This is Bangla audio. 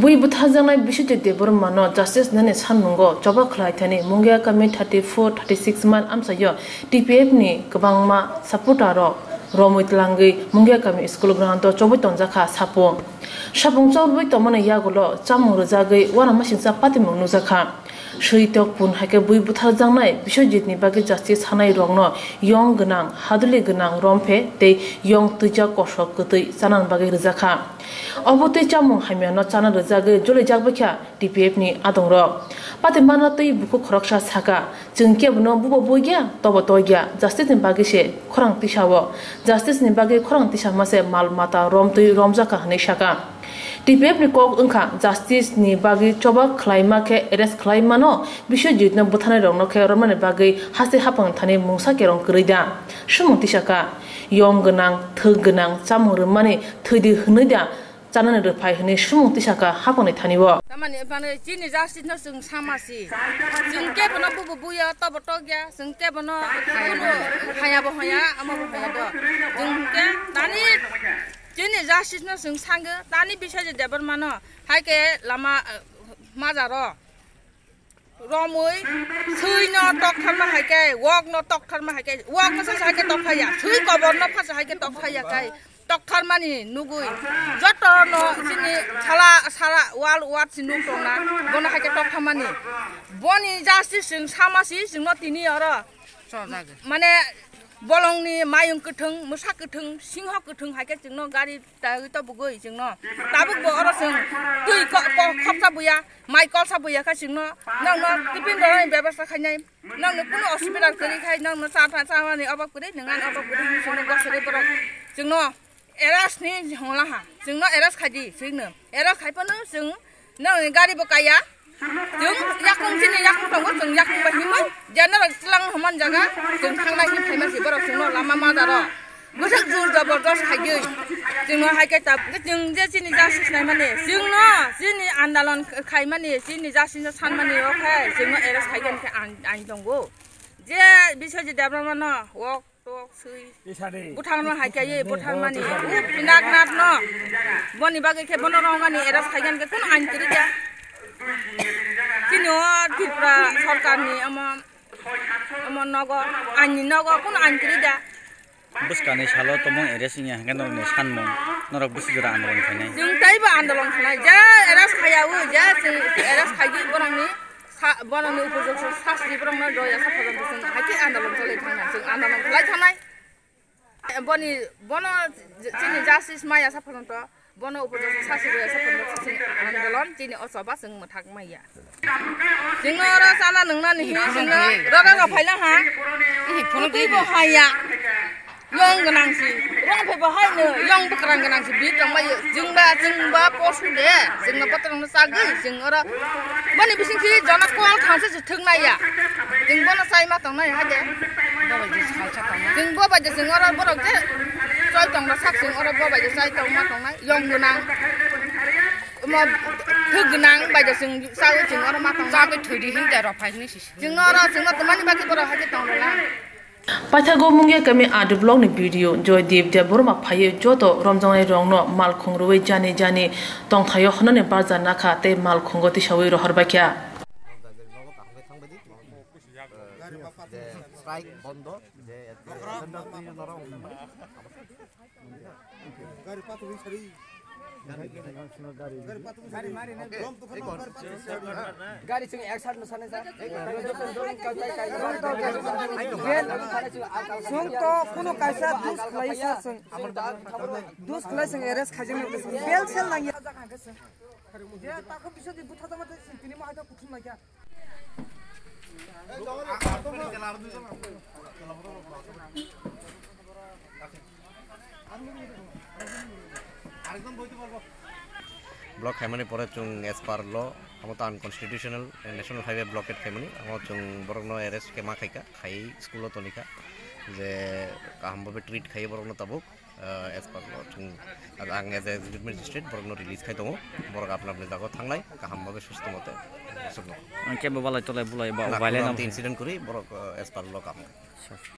bui buthajanai bisuje de burmano justice nane sanmungo joba khlai thani mungya kami 34 36 man amsayo tpf ni kabangma supportaro romoit langi mungya kami school ground to chobai tonjaka sapo sabung chobai to mane yagulo chamung rojagei wana masingsa pati mungnu jakha সৈতক পুন হাকে বই বুথার জাংনাই বিশ্বজিৎনি বাকি জাস্টিস হানাই রংনো ইয়ং গনাং হাদুলি গনাং রমফে তে ইয়ং তুইজা কসক গতৈ চানান বাকি রোজাখা অবতৈ চামুং হামিয়ানো চানা রোজাগে জলে জাগবাখ্যা ডিপিএফ ni adong ro pate mana tei buku khoroksa saka jeng ke bno bubo boigya tobo toigya justice ni bagi se khorang tisawo justice ni bagi khorang tisama se mal mata rom tui romja ka Tibet Nikok Ungkha Justice ni bagi choba klaima ke arrest klaima no bisho jitna buthane rong no ke romane bagi hase hapang thane mungsa ke rong krida shumti shaka yom gnang thug gnang chamur mane thidi hnida চানানে রফাই হনে সুমুক্তি শাখা হাকনে থানিব তামানে মানে চিনি জাসি ন সুং সামাসি সুং কে বন বুবু বুয়া তব টগিয়া সুং কে বন হায়া বহয়া আমব হায়া দ সুং কে দানি दानि चिनि जासि न जों सांगो दानि बिसय जे देबर मानो हायके लामा माजार रमै सै न टक थारमा हायके वक न टक थारमा हायके वक न सा हायके टक हाया सै कबर न फासा हायके टक हाया काई tokthar mani nugui joto no sini bolongni mayung kutung musa kutung singho kutung hake jingno gari tawi to bugoi jingno tabuk bo oro jing tui kok ko khop sa buya mai kol sa buya ka jingno nang no tipin do nai bebas ka nyai. Nang no kuno osibida kali kai nang no sa tha sa ma ni obak kudai nangan obak kudai jingno go sere boro jingno eras ni hongla ha. Jingno eras kaji, jingno eras khaipa no jing nang gari bukaya. जों याखं जिने याखं थांगो जों याखं बायनिमोन जेना रक्सलां हमन जागा जों थांनाय नि फायमा जिबार जों लामा मा दारो गोसक जोर जबरदस्त हायो जों हायखै ता जों जे जिनि जासिनाय माने जों न जिनि आन्दालन खाय माने जिनि जासिन सान माने ओखे जों एरस हायगोन खे आं आं दंगो जे बिसोजि देब्रमन ओ বনি বাগে বনৰ আনি এৰাজ খাইগান কোন আইন কৰি দিয়া किन किन्यो भित्र सरकारनि आमा आमा नग आंनि नग कुन आंनि दा बुस्काने सालो तम एरेस यहाँ हेंगे नरने सान मो नरक बुस जरा आंदोलन खाने जों ताइबो आंदोलन खानाय जा एरेस खायाव जा जों एरेस खायदि बनांनि बनांनि उपजोग सास्ति बनांना दया साफाजान जों हाकि आंदोलन चलै थांना जों आंदोलन खालाय थानाय बनि बन जोंनि जासिस माया साफाजान বন উপজাতি শাসিবো সাপন্ন সাসিন আন্দোলন চিনি অসবা জং মথাক মাইয়া জিং র সানা নংনা নি জিং র র গ ফাইলা হা ফুলকি গো হায়া yong ganangsi rong pe ba hai ne yong ba krang ganangsi bi tang ba jing ba jing ba pos de. Jing ba tang na sag jing ra ba ni bising sai ma de ba rok sai tong na sak jeng ora ba ba sai tong ma tong na yang genang mà thức genang ba jeng sai jeng ora ma tong na ke thudi hin de ro phai ni si jeng ora jeng ma tamani ba ke ora ha de tong la পাইথাগো মুঙ্গে কামি আদ ব্লগ নি ভিডিও জয় দেব দে বরমা ফাইয়ে যত রমজাংনাই রংনো মাল খংরুই জানি জানি তং থাইও হননে বারজা নাখা তে মাল খংগতি সাউই রহর বাকিয়া বন্ধ যে গাড়ি পাতুরি সারি गाडी चाहिँ एक साइडमा छने जों तो कोनो कैसा दुस खलाइसा जों दुस खलाइसा एरेस खाजों बेल सेल नांगि जे ताको बिसो दि बुथा दमा तिनि मा हाइदा कुथुम ना क्या ব্লক খাইমানি পরে চুং এজ পার ল আমতো আনকনস্টিটিউশনাল ন্যাশনাল হাইওয়ে ব্লকেট খাইমানি আমার চুং বরং এরেস্ট কেমা খাইকা, খাই স্কুলত তনিকা যে কাহামভাবে ট্রিট খাই বরং তাবুক। এজ পার ল চুং আং এজ এক্সিকিউটিভ ম্যাজিস্ট্রেট বরং রিলিজ খাই দङ বরং আপনার জায়গা থাংলাই কাহামভাবে সুস্থ মতে কেবো বালাই তলাই বুলাই বা ইনসিডেন্ট করি। বরং এজ পার ল কাম